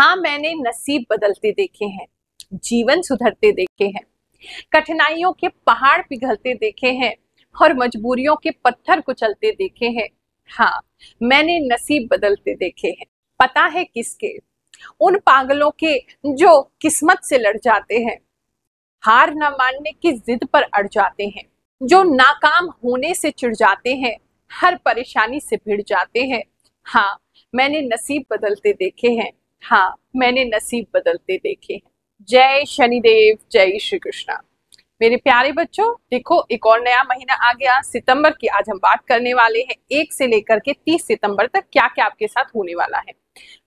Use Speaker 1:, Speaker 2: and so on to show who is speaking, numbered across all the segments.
Speaker 1: हाँ मैंने नसीब बदलते देखे हैं, जीवन सुधरते देखे हैं, कठिनाइयों के पहाड़ पिघलते देखे हैं और मजबूरियों के पत्थर कुचलते देखे हैं। हाँ मैंने नसीब बदलते देखे हैं। पता है किसके? उन पागलों के जो किस्मत से लड़ जाते हैं, हार न मानने की जिद पर अड़ जाते हैं, जो नाकाम होने से चिढ़ जाते हैं, हर परेशानी से भिड़ जाते हैं। हाँ मैंने नसीब बदलते देखे हैं। हाँ मैंने नसीब बदलते देखे। जय शनिदेव, जय श्री कृष्णा मेरे प्यारे बच्चों, देखो, एक और नया महीना आ गया। सितंबर की आज हम बात करने वाले हैं एक से लेकर के तीस सितंबर तक क्या क्या आपके साथ होने वाला है।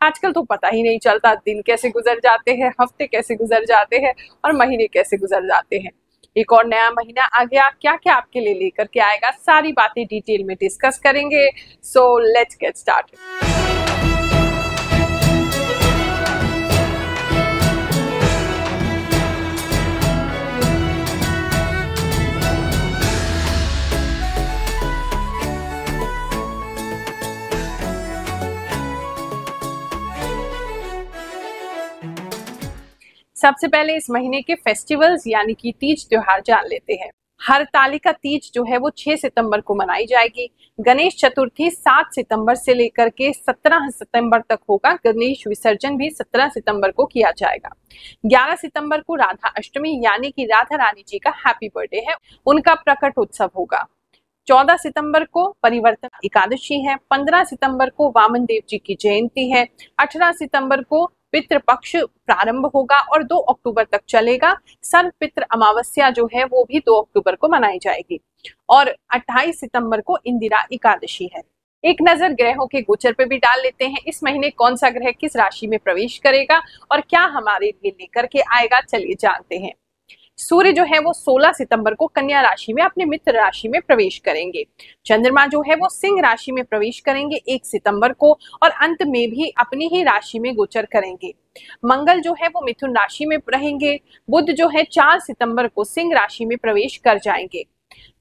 Speaker 1: आजकल तो पता ही नहीं चलता, दिन कैसे गुजर जाते हैं, हफ़्ते कैसे गुजर जाते हैं और महीने कैसे गुजर जाते हैं। एक और नया महीना आ गया क्या क्या आपके लिए लेकर के आएगा, सारी बातें डिटेल में डिस्कस करेंगे। सो लेट्स गेट स्टार्ट सबसे पहले इस महीने के फेस्टिवल्स यानी कि तीज त्योहार जान लेते हैं। हर तालिका तीज जो है वो 6 सितंबर को मनाई जाएगी। गणेश चतुर्थी 7 सितंबर से लेकर के 17 सितंबर तक होगा। गणेश विसर्जन भी 17 सितंबर को किया जाएगा। 11 सितंबर को राधा अष्टमी, यानी कि राधा रानी जी का हैप्पी बर्थडे है। उनका प्रकट उत्सव होगा। 14 सितंबर को परिवर्तन एकादशी है। 15 सितंबर को वामन देव जी की जयंती है। 18 सितंबर को पितृपक्ष प्रारंभ होगा और 2 अक्टूबर तक चलेगा। सन पितृ अमावस्या जो है, वो भी 2 अक्टूबर को मनाई जाएगी। और 28 सितंबर को इंदिरा एकादशी है। एक नज़र ग्रहों के गोचर पे भी डाल लेते हैं। इस महीने कौन सा ग्रह किस राशि में प्रवेश करेगा और क्या हमारे लिए लेकर के आएगा, चलिए जानते हैं। सूर्य जो है वो 16 सितंबर को कन्या राशि में अपने मित्र राशि में प्रवेश करेंगे। चंद्रमा जो है वो सिंह राशि में प्रवेश करेंगे एक सितंबर को और अंत में भी अपनी ही राशि में गोचर करेंगे। मंगल जो है वो मिथुन राशि में रहेंगे। बुद्ध जो है चार सितंबर को सिंह राशि में प्रवेश कर जाएँगे।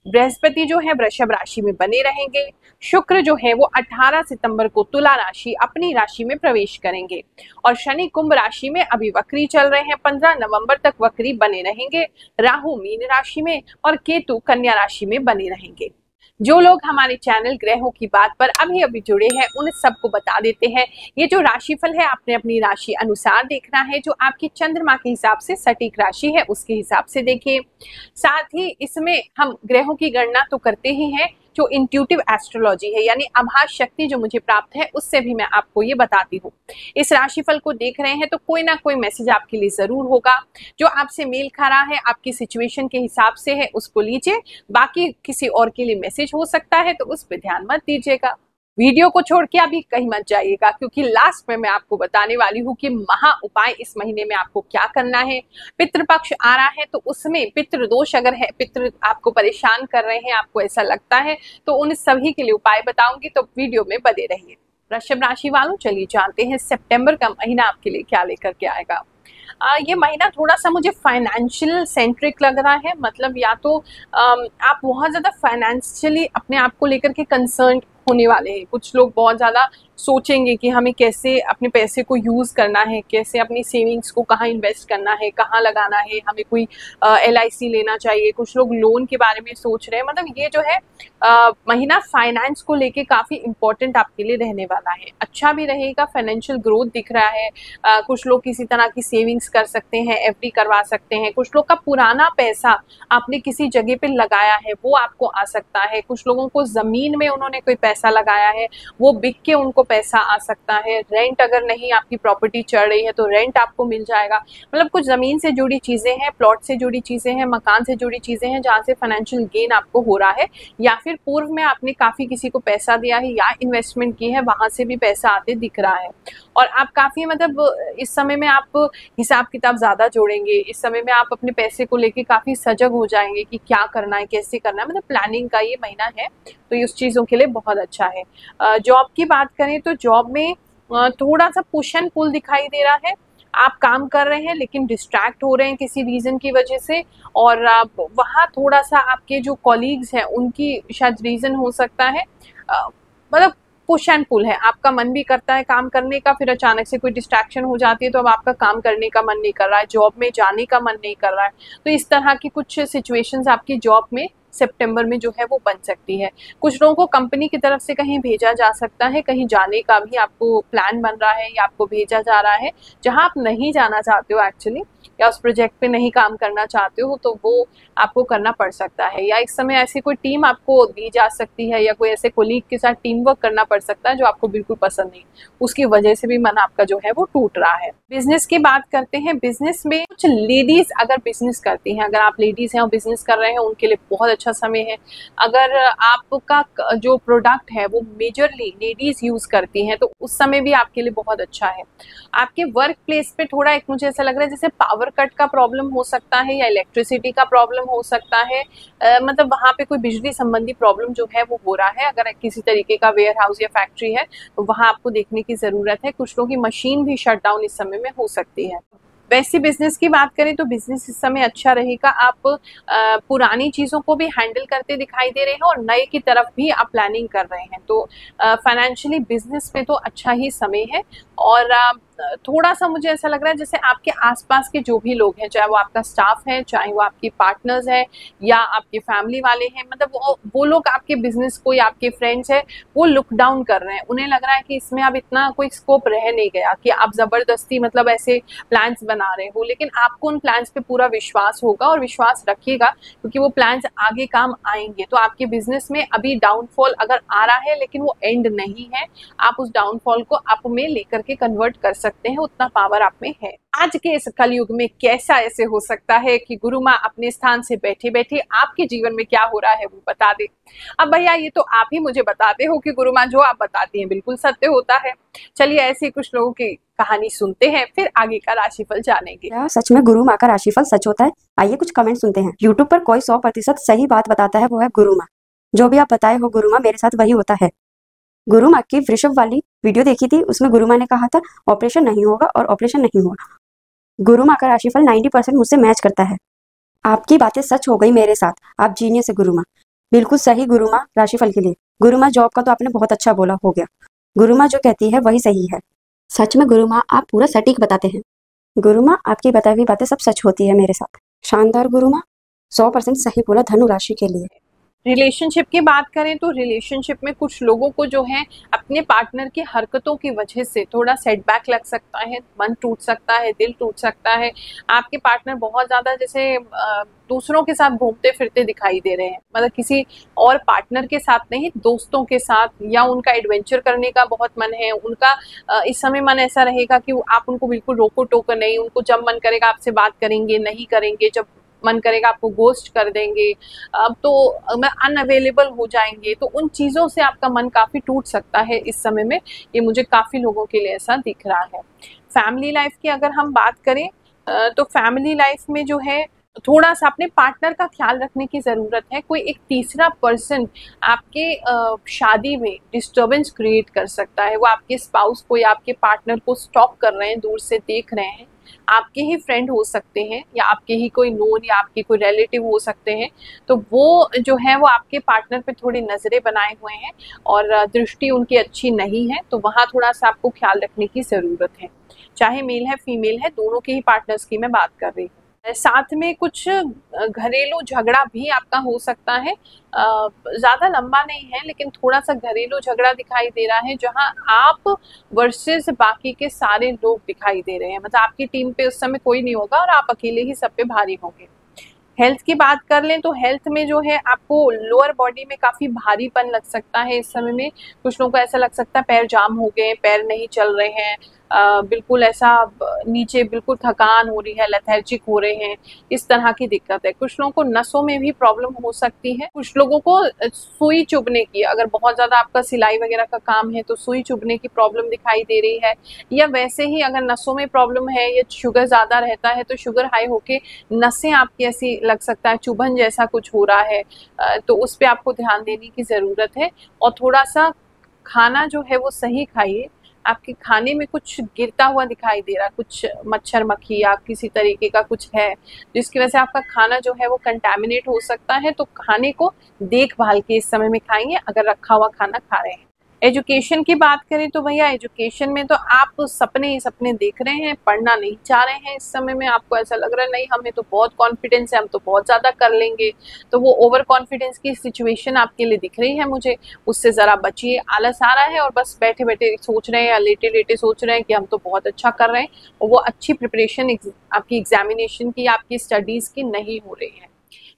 Speaker 1: बृहस्पति जो है वृषभ राशि में बने रहेंगे। शुक्र जो है वो 18 सितंबर को तुला राशि अपनी राशि में प्रवेश करेंगे। और शनि कुंभ राशि में अभी वक्री चल रहे हैं। 15 नवंबर तक वक्री बने रहेंगे। राहु मीन राशि में और केतु कन्या राशि में बने रहेंगे। जो लोग हमारे चैनल ग्रहों की बात पर अभी अभी जुड़े हैं उन सबको बता देते हैं, ये जो राशिफल है, आपने अपनी राशि अनुसार देखना है, जो आपकी चंद्रमा के हिसाब से सटीक राशि है, उसके हिसाब से देखिए। साथ ही इसमें हम ग्रहों की गणना तो करते ही हैं जो इंट्यूटिव एस्ट्रोलॉजी है, यानी आभास शक्ति जो मुझे प्राप्त है, उससे भी मैं आपको ये बताती हूँ। इस राशिफल को देख रहे हैं तो कोई ना कोई मैसेज आपके लिए ज़रूर होगा। जो आपसे मेल खा रहा है, आपकी सिचुएशन के हिसाब से है, उसको लीजिए। बाकी किसी और के लिए मैसेज हो सकता है तो उस पर ध्यान मत दीजिएगा। वीडियो को छोड़ के अभी कहीं मत जाइएगा क्योंकि लास्ट में मैं आपको बताने वाली हूँ कि महा उपाय इस महीने में आपको क्या करना है। पितृपक्ष आ रहा है तो उसमें पितृ दोष अगर है पितृ आपको परेशान कर रहे हैं आपको ऐसा लगता है तो उन सभी के लिए उपाय बताऊँगी तो वीडियो में बने रहिए। वृषभ राशि वालों चलिए जानते हैं सेप्टेम्बर का महीना आपके लिए क्या लेकर के आएगा। आ, ये महीना थोड़ा सा मुझे फाइनेंशियल सेंट्रिक लग रहा है मतलब या तो आ, आप बहुत ज़्यादा फाइनेंशियली अपने आप को लेकर के कंसर्न होने वाले हैं। कुछ लोग बहुत ज़्यादा सोचेंगे कि हमें कैसे अपने पैसे को यूज़ करना है कैसे अपनी सेविंग्स को कहाँ इन्वेस्ट करना है कहाँ लगाना है हमें कोई एलआईसी लेना चाहिए। कुछ लोग लोन के बारे में सोच रहे हैं। मतलब ये जो है आ, महीना फाइनेंस को लेके काफ़ी इंपॉर्टेंट आपके लिए रहने वाला है। अच्छा भी रहेगा फाइनेंशियल ग्रोथ दिख रहा है। आ, कुछ लोग किसी तरह की सेविंग्स कर सकते हैं एफ़ करवा सकते हैं। कुछ लोग का पुराना पैसा आपने किसी जगह पे लगाया है वो आपको आ सकता है। कुछ लोगों को ज़मीन में उन्होंने कोई पैसा लगाया है वो बिक के उनको पैसा आ सकता है रेंट अगर नहीं आपकी प्रॉपर्टी चढ़ रही है तो रेंट आपको मिल जाएगा। मतलब कुछ ज़मीन से जुड़ी चीज़ें हैं प्लॉट से जुड़ी चीज़ें हैं, मकान से जुड़ी चीज़ें हैं जहाँ से फाइनेंशियल गेन आपको हो रहा है, या फिर पूर्व में आपने काफ़ी किसी को पैसा दिया है या इन्वेस्टमेंट की है, वहाँ से भी पैसा आते दिख रहा है। और आप काफ़ी मतलब इस समय में आप हिसाब किताब ज़्यादा जोड़ेंगे, इस समय में आप अपने पैसे को लेके काफ़ी सजग हो जाएँगे कि क्या करना है, कैसे करना है। मतलब प्लानिंग का ये महीना है तो ये उस चीज़ों के लिए बहुत अच्छा है। जॉब की बात करें तो जॉब में थोड़ा सा पुश एंड पुल दिखाई दे रहा है। आप काम कर रहे हैं, लेकिन डिस्ट्रैक्ट हो रहे हैं किसी रीज़न की वजह से और आप वहाँ थोड़ा सा आपके जो कॉलीग्स हैं, उनकी शायद रीज़न हो सकता है। मतलब पुश एंड पुल है। आपका मन भी करता है काम करने का, फिर अचानक से कोई डिस्ट्रैक्शन हो जाती है तो अब आपका काम करने का मन नहीं कर रहा है जॉब में जाने का मन नहीं कर रहा है। तो इस तरह की कुछ सिचुएशंस आपकी जॉब में सितंबर में जो है वो बन सकती है। कुछ लोगों को कंपनी की तरफ़ से कहीं भेजा जा सकता है, कहीं जाने का भी आपको प्लान बन रहा है या आपको भेजा जा रहा है, जहाँ आप नहीं जाना चाहते हो एक्चुअली या उस प्रोजेक्ट पे नहीं काम करना चाहते हो तो वो आपको करना पड़ सकता है। या इस समय ऐसी कोई टीम आपको दी जा सकती है, या कोई ऐसे कोलीग के साथ टीम वर्क करना पड़ सकता है जो आपको बिल्कुल पसंद नहीं। उसकी वजह से भी मन आपका जो है वो टूट रहा है। बिज़नेस की बात करते हैं बिज़नेस में कुछ लेडीज़ अगर बिज़नेस करती हैं, अगर आप लेडीज़ हैं और बिज़नेस कर रहे हैं, उनके लिए बहुत अच्छा समय है। अगर आपका जो प्रोडक्ट है वो मेजरली लेडीज़ यूज़ करती हैं तो उस समय भी आपके लिए बहुत अच्छा है। आपके वर्क प्लेस पे थोड़ा एक मुझे ऐसा लग रहा है जैसे पावर कट का प्रॉब्लम हो सकता है या इलेक्ट्रिसिटी का प्रॉब्लम हो सकता है। आ, मतलब वहाँ पे कोई बिजली संबंधी प्रॉब्लम जो है वो हो रहा है। अगर किसी तरीके का वेयर हाउस या फैक्ट्री है तो वहाँ आपको देखने की ज़रूरत है। कुछ लोगों की मशीन भी शट डाउन इस समय में हो सकती है। वैसे बिज़नेस की बात करें तो बिज़नेस इस समय अच्छा रहेगा। आप आ, पुरानी चीज़ों को भी हैंडल करते दिखाई दे रहे हैं और नए की तरफ़ भी आप प्लानिंग कर रहे हैं। तो फाइनेंशियली बिज़नेस में तो अच्छा ही समय है। और थोड़ा सा मुझे ऐसा लग रहा है जैसे आपके आसपास के जो भी लोग हैं, चाहे वो आपका स्टाफ है, चाहे वो आपके पार्टनर्स है या आपके फैमिली वाले हैं मतलब वो वो लोग आपके बिज़नेस को या आपके फ्रेंड्स है, वो लुक डाउन कर रहे हैं। उन्हें लग रहा है कि इसमें अब इतना कोई स्कोप रह नहीं गया कि आप ज़बरदस्ती मतलब ऐसे प्लान्स बना रहे हो, लेकिन आपको उन प्लान्स पे पूरा विश्वास होगा और विश्वास रखिएगा क्योंकि वो प्लान्स आगे काम आएँगे। तो आपके बिज़नेस में अभी डाउनफॉल अगर आ रहा है, लेकिन वो एंड नहीं है, आप उस डाउनफॉल को अप में लेकर के कन्वर्ट कर सकते हैं, उतना पावर आप में है। आज के इस कलयुग में कैसा ऐसे हो सकता है कि गुरु माँ अपने स्थान से बैठे बैठे आपके जीवन में क्या हो रहा है वो बता दे। अब भैया, ये तो आप ही मुझे बताते हो कि गुरु माँ जो आप बताती हैं, बिल्कुल सत्य होता है। चलिए, ऐसे कुछ लोगों की कहानी सुनते हैं, फिर आगे का राशिफल जानेंगे।
Speaker 2: सच में गुरु माँ का राशिफल सच होता है? आइए कुछ कमेंट सुनते हैं। यूट्यूब पर कोई सौ प्रतिशत सही बात बताता है वो है गुरु माँ। जो भी आप बताए हो, गुरु माँ मेरे साथ वही होता है। गुरु माँ की वृषभ वाली वीडियो देखी थी, उसमें गुरु माँ ने कहा था ऑपरेशन नहीं होगा और ऑपरेशन नहीं हुआ गुरु माँ का राशिफल नाइन्टी परसेंट मुझसे मैच करता है। आपकी बातें सच हो गई मेरे साथ। आप जीनियस है गुरु माँ। बिल्कुल सही गुरु माँ राशिफल के लिए। गुरु माँ जॉब का तो आपने बहुत अच्छा बोला, हो गया। गुरु माँ जो कहती है, वही सही है। सच में गुरु माँ, आप पूरा सटीक बताते हैं। गुरु माँ, आपकी बताई हुई बातें सब सच होती है मेरे साथ। शानदार गुरु माँ, सौ परसेंट सही बोला धनु राशि के लिए।
Speaker 1: रिलेशनशिप की बात करें तो रिलेशनशिप में कुछ लोगों को जो है, अपने पार्टनर की हरकतों की वजह से थोड़ा सेटबैक लग सकता है, मन टूट सकता है, दिल टूट सकता है। आपके पार्टनर बहुत ज़्यादा जैसे दूसरों के साथ घूमते फिरते दिखाई दे रहे हैं। मतलब किसी और पार्टनर के साथ नहीं, दोस्तों के साथ या उनका एडवेंचर करने का बहुत मन है, उनका इस समय मन ऐसा रहेगा कि आप उनको बिल्कुल रोको टोको नहीं, उनको जब मन करेगा आपसे बात करेंगे, नहीं करेंगे, जब मन करेगा, आपको गोस्ट कर देंगे। अब तो मैं अनअवेलेबल हो जाएँगे तो उन चीज़ों से आपका मन काफ़ी टूट सकता है इस समय में। ये मुझे काफ़ी लोगों के लिए ऐसा दिख रहा है। फैमिली लाइफ की अगर हम बात करें तो फैमिली लाइफ में जो है थोड़ा सा अपने पार्टनर का ख्याल रखने की ज़रूरत है। कोई एक तीसरा पर्सन आपके शादी में डिस्टरबेंस क्रिएट कर सकता है। वो आपके स्पाउस को या आपके पार्टनर को स्टॉप कर रहे हैं, दूर से देख रहे हैं। आपके ही फ्रेंड हो सकते हैं, या आपके ही कोई नोन या आपके कोई रिलेटिव हो सकते हैं तो वो जो है, वो आपके पार्टनर पे थोड़ी नज़रें बनाए हुए हैं और दृष्टि उनकी अच्छी नहीं है तो वहाँ थोड़ा सा आपको ख्याल रखने की ज़रूरत है। चाहे मेल है फीमेल है, दोनों के ही पार्टनर्स की मैं बात कर रही हूँ। साथ में कुछ घरेलू झगड़ा भी आपका हो सकता है। ज़्यादा लंबा नहीं है, लेकिन थोड़ा सा घरेलू झगड़ा दिखाई दे रहा है, जहाँ आप वर्सेस बाकी के सारे लोग दिखाई दे रहे हैं। मतलब आपकी टीम पे उस समय कोई नहीं होगा और आप अकेले ही सब पे भारी होंगे। हेल्थ की बात कर लें तो हेल्थ में जो है आपको लोअर बॉडी में काफ़ी भारीपन लग सकता है इस समय में। कुछ लोगों को ऐसा लग सकता है पैर जाम हो गए, पैर नहीं चल रहे हैं बिल्कुल ऐसा, नीचे बिल्कुल थकान हो रही है लेथर्जिक हो रहे हैं, इस तरह की दिक्कत है। कुछ लोगों को नसों में भी प्रॉब्लम हो सकती है। कुछ लोगों को सुई चुभने की, अगर बहुत ज़्यादा आपका सिलाई वगैरह का काम है तो सुई चुभने की प्रॉब्लम दिखाई दे रही है। या वैसे ही अगर नसों में प्रॉब्लम है, या शुगर ज़्यादा रहता है तो शुगर हाई होके नसें आपकी ऐसी लग सकता है, चुभन जैसा कुछ हो रहा है। तो उस पर आपको ध्यान देने की ज़रूरत है। और थोड़ा सा खाना जो है, वो सही खाइए। आपके खाने में कुछ गिरता हुआ दिखाई दे रहा, कुछ मच्छर मक्खी या किसी तरीके का कुछ है, जिसकी वजह से आपका खाना जो है वो कंटेमिनेट हो सकता है तो खाने को देखभाल के इस समय में खाएँगे, अगर रखा हुआ खाना खा रहे हैं। एजुकेशन की बात करें तो भैया, एजुकेशन में तो आप सपने ही सपने देख रहे हैं, पढ़ना नहीं चाह रहे हैं इस समय में, आपको ऐसा लग रहा है, नहीं, हमें तो बहुत कॉन्फिडेंस है, हम तो बहुत ज़्यादा कर लेंगे। तो वो ओवर कॉन्फिडेंस की सिचुएशन आपके लिए दिख रही है मुझे, उससे ज़रा बचिए, आलस आ रहा है और बस बैठे बैठे सोच रहे हैं या लेटे लेटे सोच रहे हैं कि हम तो बहुत अच्छा कर रहे हैं और वो अच्छी प्रिपरेशन आपकी एग्जामिनेशन की, आपकी स्टडीज़ की नहीं हो रही है।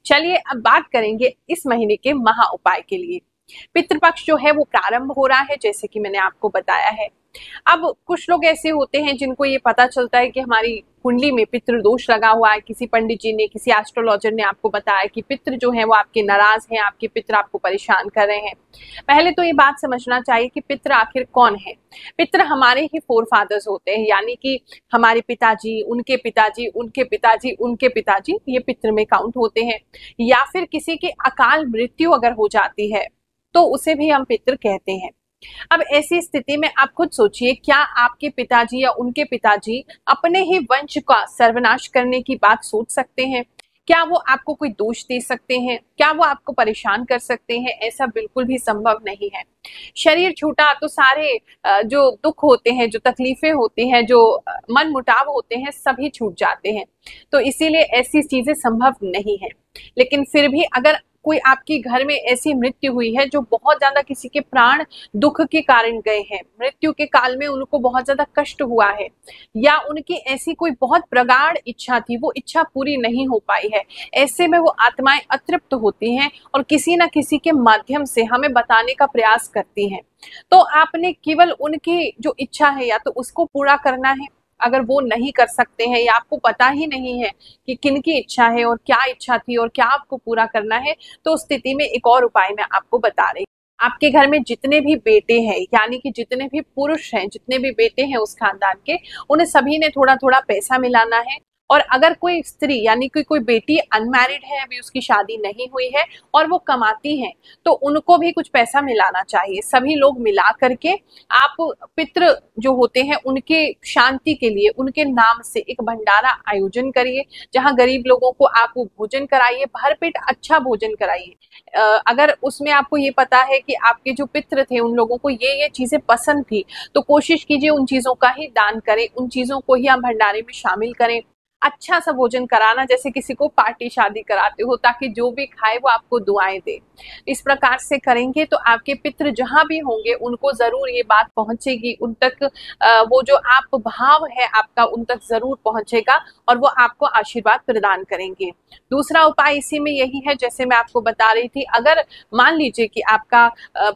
Speaker 1: चलिए अब बात करेंगे इस महीने के महा उपाय के लिए। पितृपक्ष जो है वो प्रारंभ हो रहा है, जैसे कि मैंने आपको बताया है। अब कुछ लोग ऐसे होते हैं जिनको ये पता चलता है कि हमारी कुंडली में पितृ दोष लगा हुआ है। किसी पंडित जी ने, किसी एस्ट्रोलॉजर ने आपको बताया कि पितृ जो है वो आपके नाराज़ हैं, आपके पितृ आपको परेशान कर रहे हैं। पहले तो ये बात समझना चाहिए कि पितृ आखिर कौन है? पितृ हमारे ही फोर फादर्स होते हैं, यानी कि हमारे पिताजी, उनके पिताजी उनके पिताजी उनके पिताजी, ये पितृ में काउंट होते हैं। या फिर किसी की अकाल मृत्यु अगर हो जाती है तो उसे भी हम पितृ कहते हैं। अब ऐसी स्थिति में आप खुद सोचिए, क्या आपके पिताजी या उनके पिताजी अपने ही वंश का सर्वनाश करने की बात सोच सकते हैं? क्या वो आपको कोई दोष दे सकते हैं? क्या वो आपको परेशान कर सकते हैं? ऐसा बिल्कुल भी संभव नहीं है। शरीर छूटा तो सारे जो दुख होते हैं, जो तकलीफें होती हैं, जो मन मुटाव होते हैं, सभी छूट जाते हैं। तो इसीलिए ऐसी चीज़ें संभव नहीं है। लेकिन फिर भी अगर कोई आपके घर में ऐसी मृत्यु हुई है जो बहुत ज़्यादा किसी के प्राण दुख के कारण गए हैं? मृत्यु के काल में उनको बहुत ज़्यादा कष्ट हुआ है। या उनकी ऐसी कोई बहुत प्रगाढ़ इच्छा थी, वो इच्छा पूरी नहीं हो पाई है। ऐसे में वो आत्माएँ अतृप्त होती हैं और किसी न किसी के माध्यम से हमें बताने का प्रयास करती हैं। तो आपने केवल उनकी जो इच्छा है या तो उसको पूरा करना है अगर वो नहीं कर सकते हैं या आपको पता ही नहीं है कि किन की इच्छा है और क्या इच्छा थी और क्या आपको पूरा करना है तो उस स्थिति में एक और उपाय मैं आपको बता रही आपके घर में जितने भी बेटे हैं, यानी कि जितने भी पुरुष हैं, जितने भी बेटे हैं उस खानदान के, उन्हें सभी ने थोड़ा थोड़ा पैसा मिलाना है। और अगर कोई स्त्री यानी कि कोई बेटी अनमैरिड है, अभी उसकी शादी नहीं हुई है और वो कमाती है तो उनको भी कुछ पैसा मिलाना चाहिए। सभी लोग मिला करके आप पितृ जो होते हैं, उनके शांति के लिए, उनके नाम से एक भंडारा आयोजन करिए, जहाँ गरीब लोगों को आप भोजन कराइए, भरपेट अच्छा भोजन कराइए। अगर उसमें आपको ये पता है कि आपके जो पित्र थे, उन लोगों को ये ये चीज़ें पसंद थी तो कोशिश कीजिए उन चीज़ों का ही दान करें, उन चीज़ों को ही आप भंडारे में शामिल करें। अच्छा सा भोजन कराना, जैसे किसी को पार्टी शादी कराते हो, ताकि जो भी खाए वो आपको दुआएँ दे। इस प्रकार से करेंगे तो आपके पित्र जहाँ भी होंगे, उनको ज़रूर ये बात पहुंचेगी, उन तक वो जो आप भाव है आपका, उन तक ज़रूर पहुंचेगा और वो आपको आशीर्वाद प्रदान करेंगे। दूसरा उपाय इसी में यही है, जैसे मैं आपको बता रही थी, अगर मान लीजिए कि आपका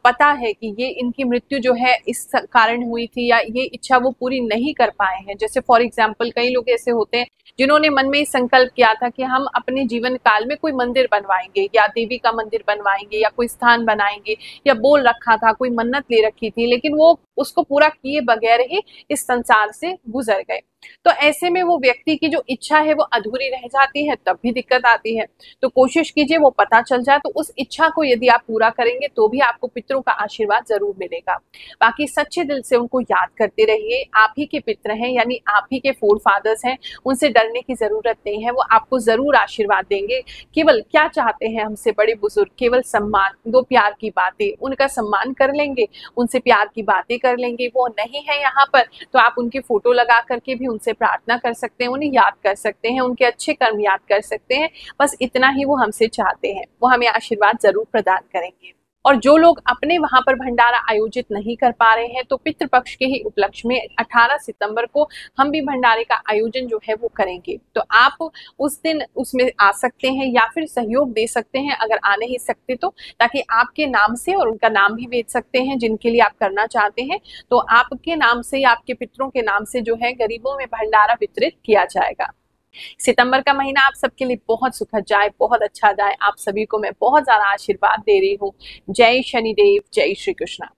Speaker 1: पता है कि ये इनकी मृत्यु जो है, इस कारण हुई थी या ये इच्छा वो पूरी नहीं कर पाए हैं, जैसे फॉर एग्ज़ाम्पल कई लोग ऐसे होते हैं जिन्होंने मन में संकल्प किया था कि हम अपने जीवन काल में कोई मंदिर बनवाएँगे, या देवी का मंदिर बनवाएँगे, या कोई स्थान बनाएँगे, या बोल रखा था, कोई मन्नत ले रखी थी, लेकिन वो उसको पूरा किए बगैर ही इस संसार से गुजर गए। तो ऐसे में वो व्यक्ति की जो इच्छा है वो अधूरी रह जाती है, तब भी दिक्कत आती है। तो कोशिश कीजिए वो पता चल जाए तो उस इच्छा को यदि आप पूरा करेंगे तो भी आपको पितरों का आशीर्वाद ज़रूर मिलेगा। बाकी सच्चे दिल से उनको याद करते रहिए, आप ही के पित्र हैं, यानी आप ही के फोर फादर्स हैं, उनसे डरने की ज़रूरत नहीं है, वो आपको ज़रूर आशीर्वाद देंगे। केवल क्या चाहते हैं हमसे बड़े बुज़ुर्ग? केवल सम्मान, दो प्यार की बातें, उनका सम्मान कर लेंगे, उनसे प्यार की बातें कर लेंगे, वो नहीं है यहाँ पर तो आप उनकी फ़ोटो लगा करके भी उनसे प्रार्थना कर सकते हैं, उन्हें याद कर सकते हैं, उनके अच्छे कर्म याद कर सकते हैं। बस इतना ही वो हमसे चाहते हैं, वो हमें आशीर्वाद ज़रूर प्रदान करेंगे। और जो लोग अपने वहाँ पर भंडारा आयोजित नहीं कर पा रहे हैं तो पितृपक्ष के ही उपलक्ष्य में 18 सितंबर को हम भी भंडारे का आयोजन जो है वो करेंगे। तो आप उस दिन उसमें आ सकते हैं या फिर सहयोग दे सकते हैं अगर आ नहीं सकते तो ताकि आपके नाम से और उनका नाम भी भेज सकते हैं जिनके लिए आप करना चाहते हैं। तो आपके नाम से या आपके पितरों के नाम से जो है गरीबों में भंडारा वितरित किया जाएगा। सितंबर का महीना आप सबके लिए बहुत सुखद जाए, बहुत अच्छा जाए। आप सभी को मैं बहुत ज़्यादा आशीर्वाद दे रही हूँ। जय शनिदेव, जय श्री कृष्णा।